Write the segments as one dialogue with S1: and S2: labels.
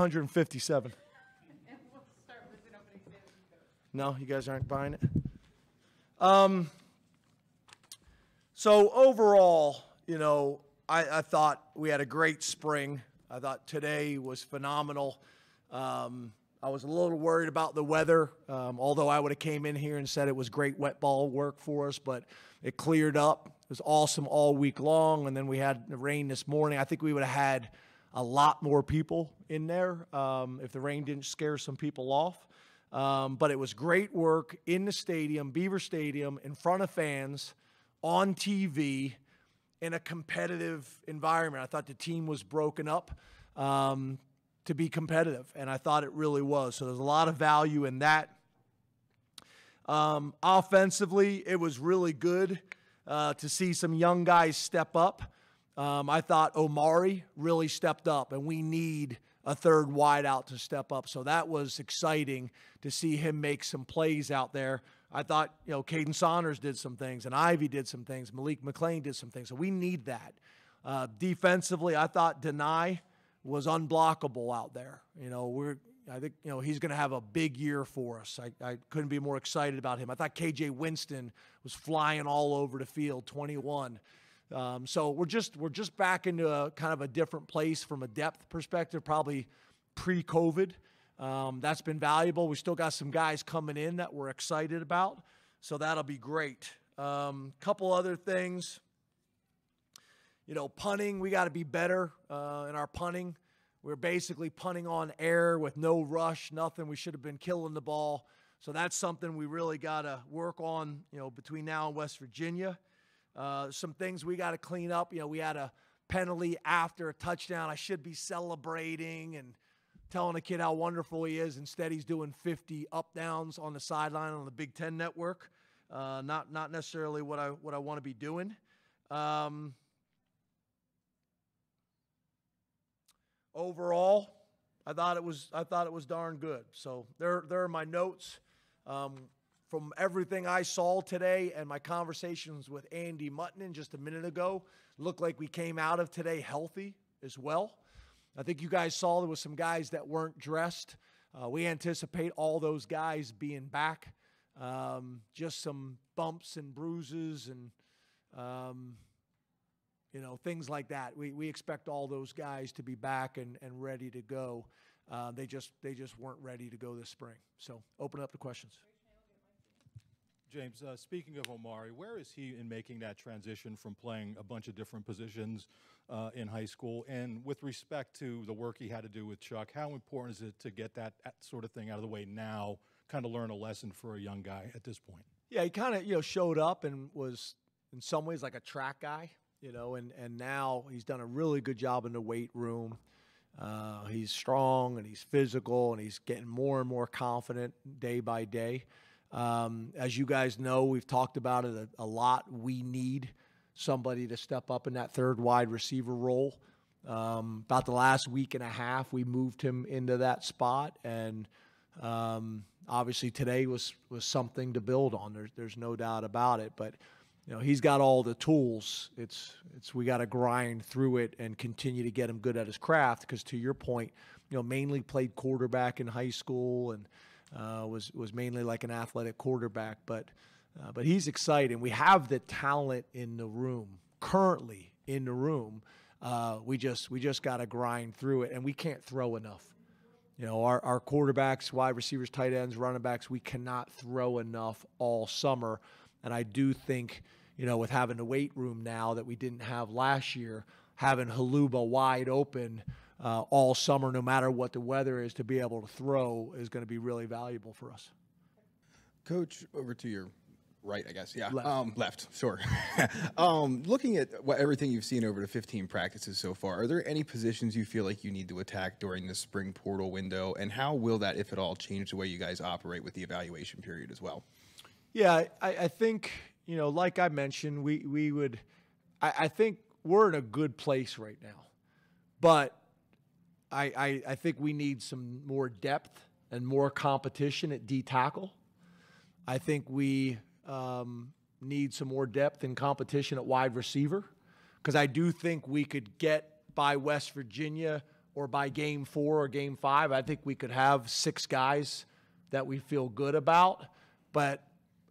S1: 157.
S2: And we'll start with an opening statement. from Coach.
S1: No, you guys aren't buying it. Um, so overall, you know, I, I thought we had a great spring. I thought today was phenomenal. Um, I was a little worried about the weather, um, although I would have came in here and said it was great wet ball work for us, but it cleared up. It was awesome all week long, and then we had the rain this morning. I think we would have had a lot more people in there um, if the rain didn't scare some people off. Um, but it was great work in the stadium, Beaver Stadium, in front of fans, on TV, in a competitive environment. I thought the team was broken up um, to be competitive, and I thought it really was. So there's a lot of value in that. Um, offensively, it was really good uh, to see some young guys step up. Um, I thought Omari really stepped up, and we need a third wideout to step up. So that was exciting to see him make some plays out there. I thought, you know, Kaden Saunders did some things, and Ivy did some things, Malik McClain did some things. So we need that. Uh, defensively, I thought Dani was unblockable out there. You know, we're I think you know he's going to have a big year for us. I, I couldn't be more excited about him. I thought KJ Winston was flying all over the field, 21. Um, so we're just we're just back into a kind of a different place from a depth perspective, probably pre-COVID. Um, that's been valuable. We still got some guys coming in that we're excited about, so that'll be great. Um, couple other things you know, punting, we got to be better uh, in our punting. We're basically punting on air with no rush, nothing. We should have been killing the ball. So that's something we really got to work on, you know, between now and West Virginia. Uh, some things we got to clean up. You know, we had a penalty after a touchdown. I should be celebrating and telling a kid how wonderful he is. Instead, he's doing 50 up downs on the sideline on the Big Ten Network. Uh, not not necessarily what I what I want to be doing. Um, overall, I thought it was I thought it was darn good. So there there are my notes um, from everything I saw today and my conversations with Andy Mutton just a minute ago. Looked like we came out of today healthy as well. I think you guys saw there was some guys that weren't dressed. Uh, we anticipate all those guys being back. Um, just some bumps and bruises and um, you know, things like that. We, we expect all those guys to be back and, and ready to go. Uh, they just they just weren't ready to go this spring. So open up the questions.
S3: James, uh, speaking of Omari, where is he in making that transition from playing a bunch of different positions uh, in high school? And with respect to the work he had to do with Chuck, how important is it to get that sort of thing out of the way now, kind of learn a lesson for a young guy at this point?
S1: Yeah, he kind of you know showed up and was in some ways like a track guy, you know, and and now he's done a really good job in the weight room. Uh, he's strong and he's physical and he's getting more and more confident day by day. Um, as you guys know, we've talked about it a, a, lot. We need somebody to step up in that third wide receiver role. Um, about the last week and a half, we moved him into that spot, and um, obviously today was was something to build on. There's there's no doubt about it. But you know he's got all the tools. It's it's we got to grind through it and continue to get him good at his craft. Because to your point, you know mainly played quarterback in high school and uh, was was mainly like an athletic quarterback, but uh, but he's exciting. We have the talent in the room currently in the room. Uh, we just we just got to grind through it, and we can't throw enough. You know, our, our quarterbacks, wide receivers, tight ends, running backs, we cannot throw enough all summer. And I do think, you know, with having the weight room now that we didn't have last year, having Holuba wide open uh, all summer, no matter what the weather is, to be able to throw is going to be really valuable for us.
S4: Coach, over to your right, I guess. Yeah,
S1: left.
S4: Um, left. Sure. um, looking at what everything you've seen over the 15 practices so far, are there any positions you feel like you need to attack during the spring portal window, and how will that, if at all, change the way you guys operate with the evaluation period as well?
S1: Yeah, I, I think you know, like I mentioned, we we would. I, I think we're in a good place right now, but I, I, I think we need some more depth and more competition at D tackle. I think we um, need some more depth and competition at wide receiver because I do think we could get by West Virginia or by game four or game five, I think we could have six guys that we feel good about, but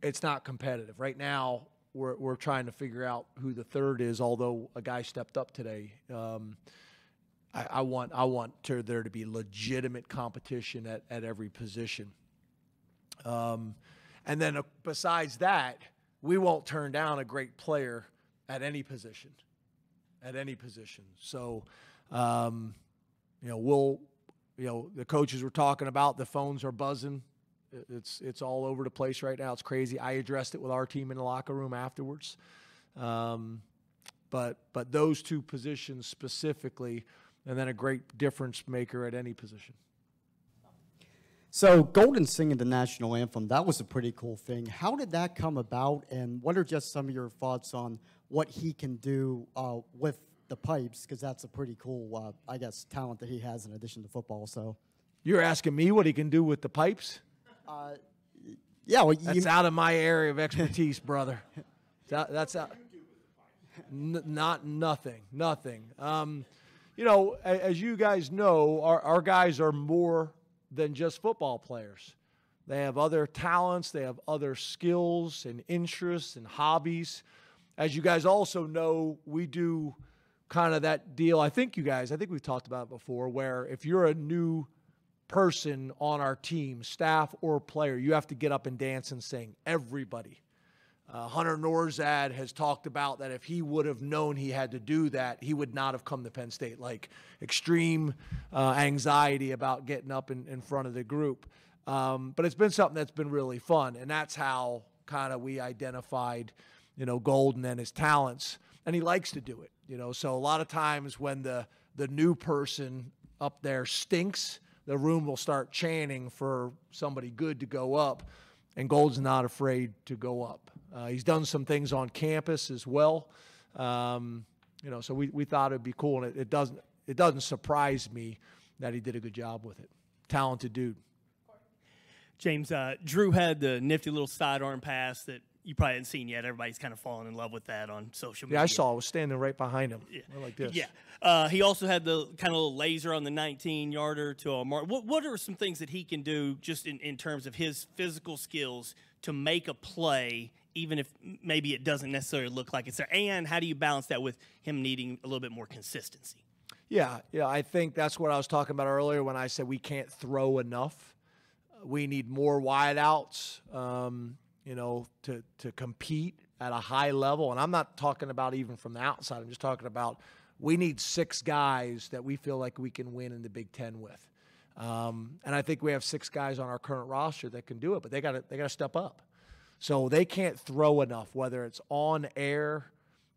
S1: it's not competitive. Right now, we're, we're trying to figure out who the third is, although a guy stepped up today. Um, I, I want I want to, there to be legitimate competition at, at every position. Um, and then uh, besides that, we won't turn down a great player at any position, at any position. So, um, you know, we'll, you know, the coaches were talking about the phones are buzzing. It's it's all over the place right now. It's crazy. I addressed it with our team in the locker room afterwards. Um, but but those two positions specifically, and then a great difference maker at any position.
S5: So, Golden singing the national anthem, that was a pretty cool thing. How did that come about, and what are just some of your thoughts on what he can do uh, with the pipes? Because that's a pretty cool, uh, I guess, talent that he has in addition to football. So,
S1: You're asking me what he can do with the pipes?
S5: yeah, well, you,
S1: That's out of my area of expertise, brother. That, that's out. N- not nothing, nothing. Um, you know, as you guys know, our, our guys are more than just football players. They have other talents, they have other skills and interests and hobbies. As you guys also know, we do kind of that deal. I think you guys, I think we've talked about it before, where if you're a new person on our team, staff or player, you have to get up and dance and sing. Everybody. Uh, Hunter Nourzad has talked about that if he would have known he had to do that, he would not have come to Penn State. Like extreme uh, anxiety about getting up in, in front of the group. Um, but it's been something that's been really fun, and that's how kind of we identified, you know, Golden and his talents, and he likes to do it. You know, so a lot of times when the the new person up there stinks, the room will start chanting for somebody good to go up and Gold's not afraid to go up. Uh, he's done some things on campus as well. Um, you know, so we, we thought it'd be cool, and it, it doesn't it doesn't surprise me that he did a good job with it. Talented dude.
S6: James, uh, Drew had the nifty little sidearm pass that you probably hadn't seen yet. Everybody's kind of fallen in love with that on social media.
S1: Yeah, I saw. I was standing right behind him.
S6: Yeah.
S1: Like this.
S6: Yeah. Uh, he also had the kind of little laser on the 19 yarder to a mark. What, what are some things that he can do just in, in terms of his physical skills to make a play, even if maybe it doesn't necessarily look like it's there? And how do you balance that with him needing a little bit more consistency?
S1: Yeah, yeah. I think that's what I was talking about earlier when I said we can't throw enough. We need more wideouts, um, you know, to to compete at a high level. And I'm not talking about even from the outside. I'm just talking about we need six guys that we feel like we can win in the Big Ten with. Um, and I think we have six guys on our current roster that can do it, but they got to they got to step up. So they can't throw enough, whether it's on air,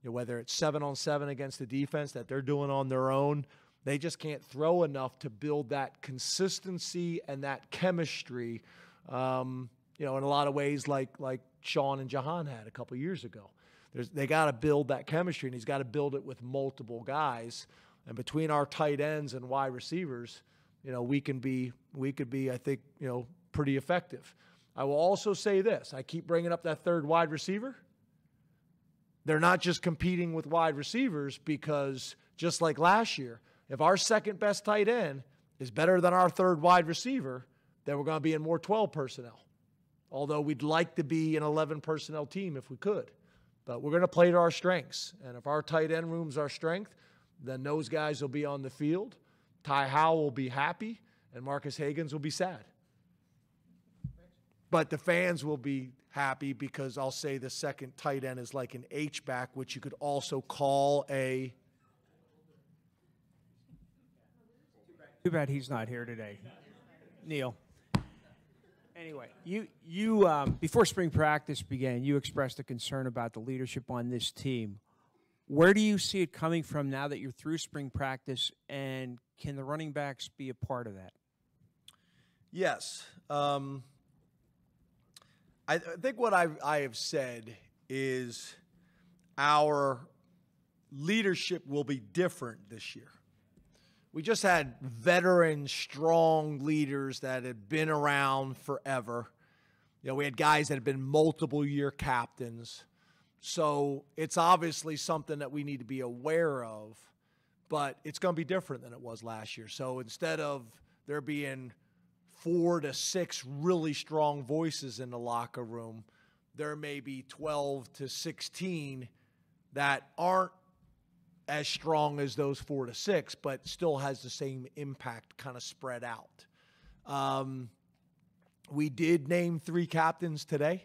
S1: whether it's seven on seven against the defense that they're doing on their own. They just can't throw enough to build that consistency and that chemistry. Um, you know, in a lot of ways, like like Sean and Jahan had a couple years ago. There's, they got to build that chemistry, and he's got to build it with multiple guys. And between our tight ends and wide receivers, you know, we can be we could be, I think, you know, pretty effective. I will also say this: I keep bringing up that third wide receiver. They're not just competing with wide receivers because just like last year, if our second best tight end is better than our third wide receiver, then we're going to be in more 12 personnel. Although we'd like to be an 11 personnel team if we could. But we're going to play to our strengths. And if our tight end room's our strength, then those guys will be on the field. Ty Howle will be happy, and Marques Hagans will be sad. But the fans will be happy because I'll say the second tight end is like an H back, which you could also call a.
S7: Too bad he's not here today. Neil. Anyway, you you um, before spring practice began, you expressed a concern about the leadership on this team. Where do you see it coming from now that you're through spring practice, and can the running backs be a part of that?
S1: Yes. Um, I, think what I, I have said is our leadership will be different this year. We just had veteran, strong leaders that had been around forever. You know, we had guys that had been multiple year captains. So it's obviously something that we need to be aware of. but it's going to be different than it was last year. So instead of there being four to six really strong voices in the locker room, there may be 12 to 16 that aren't as strong as those four to six, but still has the same impact kind of spread out. Um, we did name three captains today,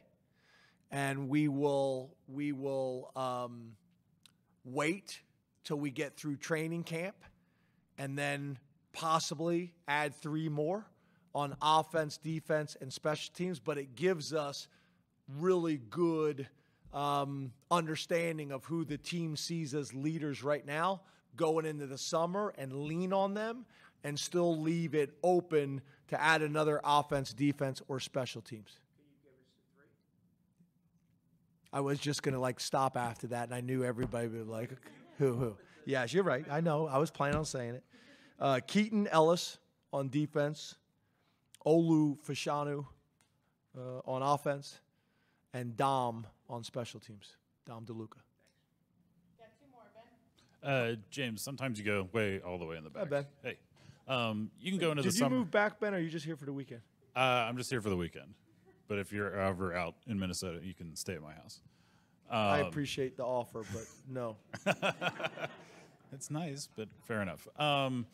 S1: and we will we will um, wait till we get through training camp, and then possibly add three more on offense, defense, and special teams. But it gives us really good um, understanding of who the team sees as leaders right now going into the summer and lean on them and still leave it open to add another offense, defense, or special teams. I was just gonna like stop after that, and I knew everybody would be like, "Who? Who?" Yes, you're right. I know. I was planning on saying it. Uh, Keaton Ellis on defense, Olu Fashanu uh, on offense, and Dom on special teams. Dom DeLuca.
S2: Got two more, Ben.
S8: Uh, James, sometimes you go way all the way in the back.
S1: Ben.
S8: Hey, um, you can go into
S1: Did
S8: the
S1: you move back, Ben, or are you just here for the weekend?
S8: Uh, I'm just here for the weekend, but if you're ever out in Minnesota, you can stay at my house.
S1: I
S8: Um,
S1: appreciate the offer, but no.
S8: It's nice, but fair enough. Um,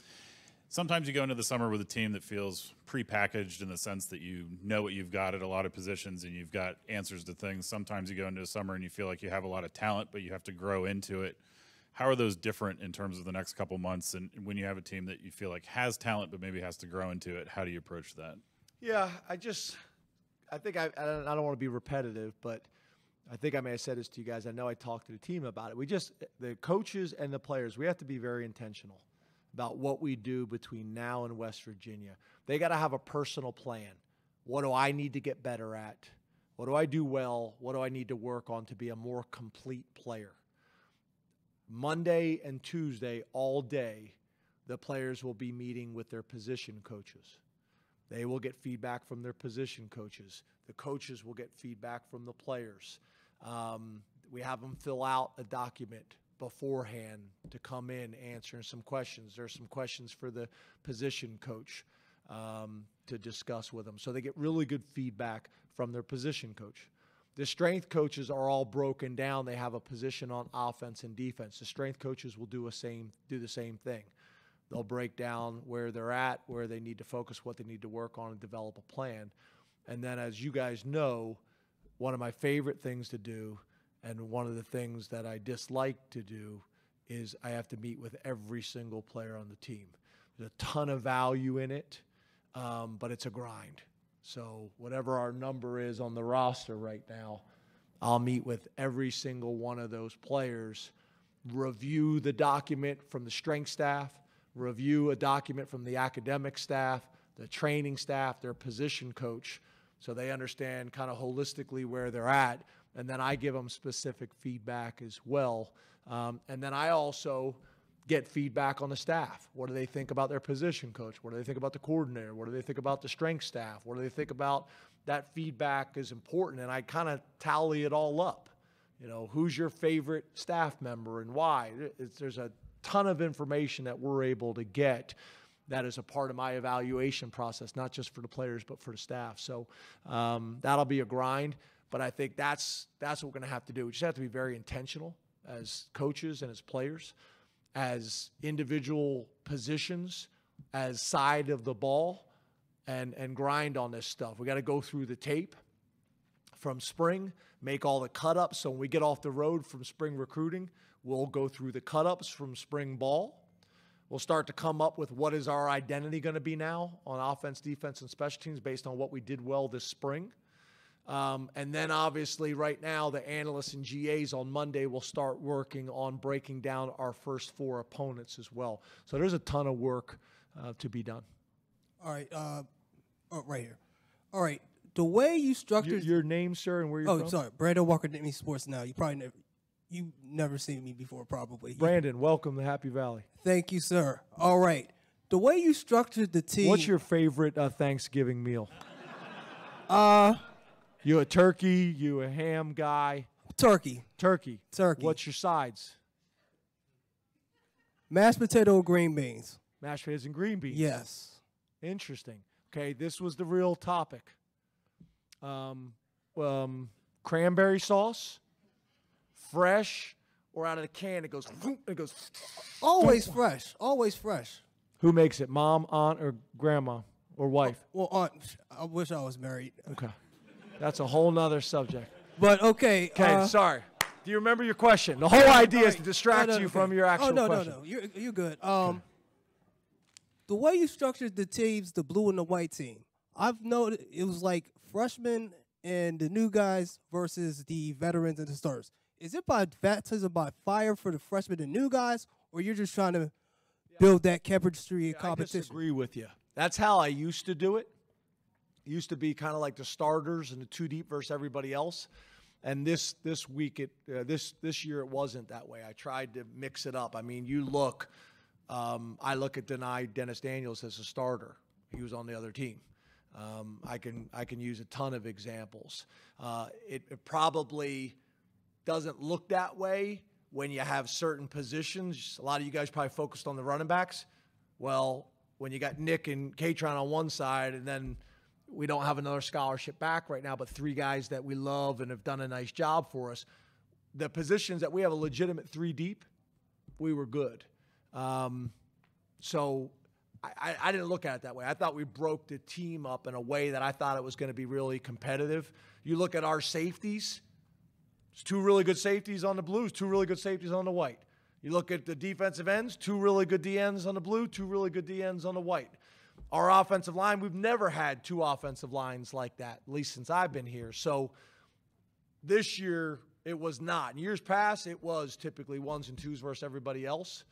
S8: sometimes you go into the summer with a team that feels prepackaged in the sense that you know what you've got at a lot of positions and you've got answers to things. Sometimes you go into a summer and you feel like you have a lot of talent, but you have to grow into it. How are those different in terms of the next couple months? And when you have a team that you feel like has talent, but maybe has to grow into it, how do you approach that?
S1: Yeah, I just, I think I, I don't, I don't want to be repetitive, but I think I may have said this to you guys. I know I talked to the team about it. We just, the coaches and the players, we have to be very intentional about what we do between now and West Virginia. They got to have a personal plan. What do I need to get better at? What do I do well? What do I need to work on to be a more complete player? Monday and Tuesday, all day, the players will be meeting with their position coaches. They will get feedback from their position coaches. The coaches will get feedback from the players. Um, we have them fill out a document beforehand to come in answering some questions. There's some questions for the position coach um, to discuss with them. So they get really good feedback from their position coach. The strength coaches are all broken down. They have a position on offense and defense. The strength coaches will do a same do the same thing. They'll break down where they're at, where they need to focus, what they need to work on, and develop a plan. And then, as you guys know, one of my favorite things to do, and one of the things that I dislike to do, is I have to meet with every single player on the team. There's a ton of value in it, um, but it's a grind. So, whatever our number is on the roster right now, I'll meet with every single one of those players, review the document from the strength staff, review a document from the academic staff, the training staff, their position coach, so they understand kind of holistically where they're at. And then I give them specific feedback as well. Um, and then I also get feedback on the staff. What do they think about their position coach? What do they think about the coordinator? What do they think about the strength staff? What do they think about that feedback is important? And I kind of tally it all up. You know, who's your favorite staff member and why? It's, there's a ton of information that we're able to get that is a part of my evaluation process, not just for the players, but for the staff. So um, that'll be a grind. But I think that's that's what we're going to have to do. We just have to be very intentional as coaches and as players, as individual positions, as side of the ball, and and grind on this stuff. We got to go through the tape from spring, make all the cut ups. So when we get off the road from spring recruiting, we'll go through the cut ups from spring ball. We'll start to come up with what is our identity going to be now on offense, defense, and special teams based on what we did well this spring. Um, and then obviously, right now, the analysts and GAs on Monday will start working on breaking down our first four opponents as well. So there's a ton of work uh, to be done.
S9: All right, uh, oh, right here. All right, the way you
S1: Your,
S9: structured.
S1: your name, sir, and where you're
S9: oh,
S1: from?
S9: sorry, Brandon Walker, Nittany Sports. Now you probably never, you never seen me before, probably.
S1: Brandon, welcome to Happy Valley.
S9: Thank you, sir. All right, the way you structured the team.
S1: What's your favorite uh, Thanksgiving meal? Uh, you a turkey? You a ham guy?
S9: turkey?
S1: Turkey.
S9: Turkey.
S1: What's your sides?
S9: Mashed potato green beans?
S1: Mashed potatoes and green beans.
S9: Yes.
S1: Interesting. Okay, this was the real topic. Um, um, cranberry sauce, fresh or out of the can. It goes. It goes.
S9: Always fresh. Always fresh.
S1: Who makes it? Mom, aunt, or grandma, or wife?
S9: Well, aunt, I wish I was married.
S1: Okay, that's a whole nother subject.
S9: But okay.
S1: Okay,
S9: uh,
S1: sorry. Do you remember your question? The whole idea is to distract
S9: No, no,
S1: you
S9: okay.
S1: from your actual question.
S9: Oh no,
S1: question.
S9: no, no. You're you're good. Um, the way you structured the teams, the blue and the white team, I've noted it was like freshmen and the new guys versus the veterans and the stars. Is it by baptism by fire for the freshmen and new guys, or you're just trying to build that chemistry and
S1: I
S9: competition?
S1: I disagree with you. That's how I used to do it. Used to be kind of like the starters and the two deep versus everybody else. And this this week it uh, this this year it wasn't that way. I tried to mix it up. I mean, you look. Um, I look at Dani Dennis Daniels as a starter. He was on the other team. Um, I can I can use a ton of examples. Uh, it, it probably doesn't look that way when you have certain positions. A lot of you guys probably focused on the running backs. Well, when you got Nick and Kaytron on one side, and then we don't have another scholarship back right now, but three guys that we love and have done a nice job for us. The positions that we have a legitimate three deep, we were good. Um, so I, I, didn't look at it that way. I thought we broke the team up in a way that I thought it was going to be really competitive. You look at our safeties, it's two really good safeties on the blues, two really good safeties on the white. You look at the defensive ends, two really good DNs on the blue, two really good DNs on the white. Our offensive line, we've never had two offensive lines like that, at least since I've been here. So this year, it was not. In years past, it was typically ones and twos versus everybody else.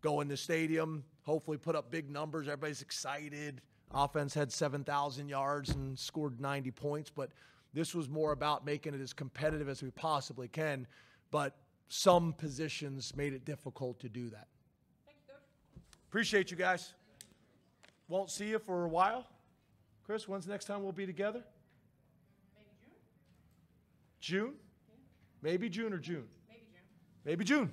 S1: Go in the stadium, hopefully put up big numbers. Everybody's excited. Offense had 7,000 yards and scored 90 points, but this was more about making it as competitive as we possibly can. But some positions made it difficult to do that. You, Appreciate you guys. Won't see you for a while. Chris, when's the next time we'll be together? Maybe June? June? Maybe June or June? Maybe June. Maybe June.